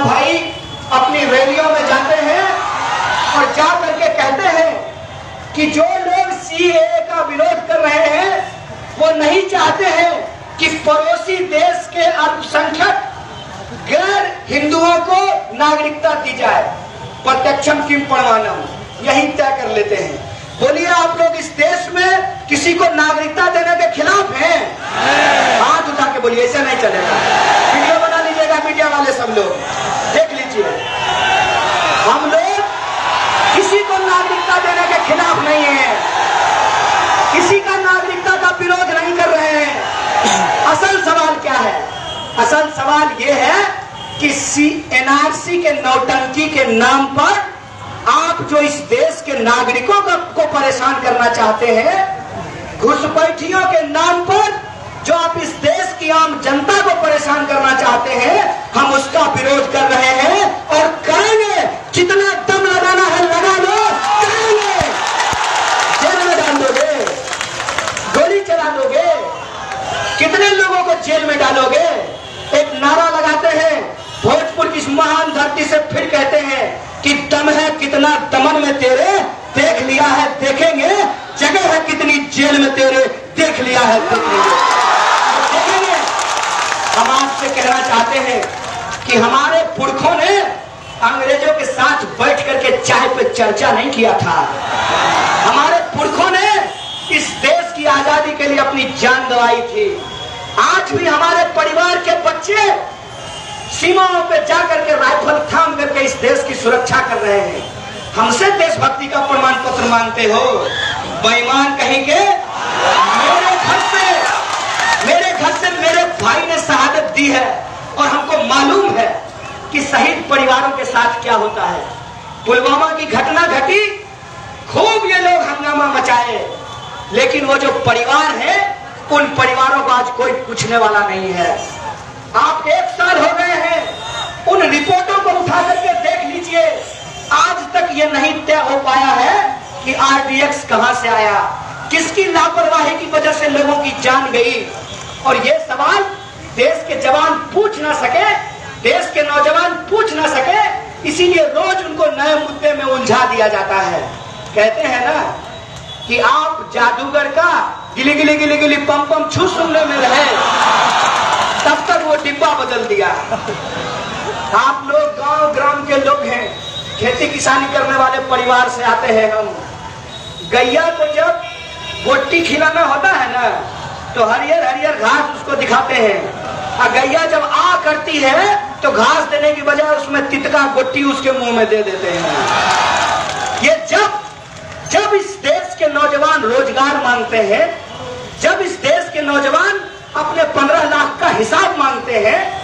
दोनों भाई अपनी रैलियों में जाते हैं और जा करके कहते हैं कि जो लोग सीए का विरोध कर रहे हैं, वो नहीं चाहते हैं कि पड़ोसी देश के अल्पसंख्यक गैर हिंदुओं को नागरिकता दी जाए। प्रत्यक्षम किम परमाणम यही तय कर लेते हैं। बोलिए, आप लोग इस देश में किसी को नागरिकता देने के खिलाफ हैं हाथ उठा के बोलिए ऐसे नहीं चलेगा वीडियो बना लीजिएगा मीडिया वाले सब लोग देख लीजिए हम लोग किसी को नागरिकता देने के खिलाफ नहीं है किसी का नागरिकता का विरोध नहीं कर रहे हैं असल सवाल क्या है असल सवाल यह है कि सी एनआरसी के नौटंकी के नाम पर आप जो इस देश के नागरिकों को, परेशान करना चाहते हैं घुसपैठियों के नाम पर जो आप इस देश की आम जनता को परेशान करना चाहते हैं हम उसका विरोध कर रहे हैं और करेंगे। जितना दम लगाना है लगा लो करेंगे। जेल में डाल दोगे गोली चला दोगे कितने लोगों को जेल में डालोगे? भोजपुर इस महान धरती से फिर कहते हैं कि दम है कितना दमन में तेरे, देख लिया है, देखेंगे। जगह है कितनी जेल में तेरे, देख लिया है देखेंगे, हम आपसे कहना चाहते हैं कि हमारे पुरखों ने अंग्रेज़ों के साथ बैठ करके चाय पे चर्चा नहीं किया था। हमारे पुरखों ने इस देश की आज़ादी के लिए अपनी जान गंवाई थी। आज भी हमारे परिवार के बच्चे सीमाओं पे जाकर के राइफल थाम करके इस देश की सुरक्षा कर रहे हैं। हमसे देशभक्ति का प्रमाण पत्र मांगते हो। बेईमान कहीं के? मेरे घर से। मेरे घर से मेरे भाई ने शहादत दी है और हमको मालूम है कि शहीद परिवारों के साथ क्या होता है। पुलवामा की घटना घटी, खूब ये लोग हंगामा मचाए। लेकिन वो जो परिवार है, उन परिवारों को आज कोई पूछने वाला नहीं है। आप एक साल हो गए हैं। उन रिपोर्टों को उठा करके देख लीजिए। आज तक ये नहीं तय हो पाया है कि आरडीएक्स कहाँ से आया। किसकी लापरवाही की वजह से लोगों की जान गई। और ये सवाल देश के जवान पूछ ना सके, देश के नौजवान पूछ ना सके, इसीलिए रोज उनको नए मुद्दे में उलझा दिया जाता है। कहते हैं ना कि आप जादूगर का गिली गिली गिली गिली पम पम छू सुनने में रहे। बदल दिया। आप लोग गाँव, ग्राम के लोग हैं। खेती किसानी करने वाले परिवार से आते हैं हम। गैया को जब गोटी खिलाना होता है ना तो हरियर हरियर घास उसको दिखाते हैं। और गैया जब आ करती है तो घास देने की बजाय उसमें तितका गोटी उसके मुँह में दे देते हैं। ये जब जब इस देश के नौजवान रोज़गार मांगते हैं, जब इस देश के नौजवान अपने पंद्रह लाख का हिसाब मांगते हैं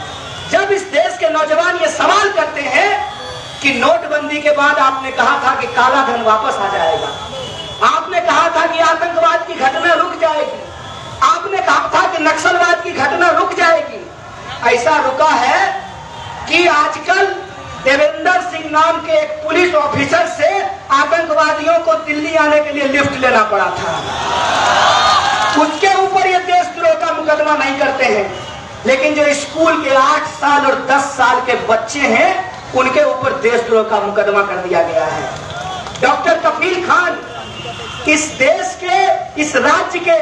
इस देश के नौजवान ये सवाल करते हैं कि नोटबंदी के बाद आपने कहा था कि काला धन वापस आ जाएगा। आपने कहा था कि आतंकवाद की घटना रुक जाएगी। आपने कहा था कि नक्सलवाद की घटना रुक जाएगी। ऐसा रुका है कि आजकल देवेंद्र सिंह नाम के एक पुलिस ऑफिसर से आतंकवादियों को दिल्ली आने के लिए लिफ्ट लेना पड़ा था। उसके ऊपर ये देशद्रोह का मुकदमा नहीं करते। लेकिन जो स्कूल के आठ साल और दस साल के बच्चे हैं, उनके ऊपर देशद्रोह का मुकदमा कर दिया गया है। डॉक्टर कफील खान, इस देश के, इस राज्य के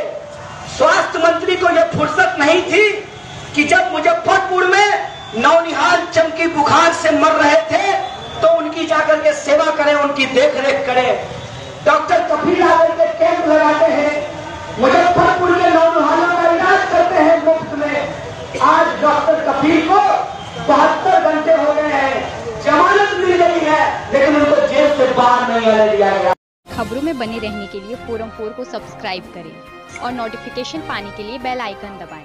स्वास्थ्य मंत्री को यह फुर्सत नहीं थी कि जब मुजफ्फरपुर में नौनिहाल चमकी बुखार से मर रहे थे तो उनकी जाकर के सेवा करें, उनकी देख रेख करें। डॉक्टर आकर के कैंप लगाते हैं। मुजफ्फरपुर डॉक्टर कफील को बहत्तर घंटे हो गए हैं जमानत मिल गई है, लेकिन उनको जेल से बाहर नहीं आने दिया गया खबरों में बने रहने के लिए फोरम फोर को सब्सक्राइब करें और नोटिफिकेशन पाने के लिए बेल आइकन दबाएँ।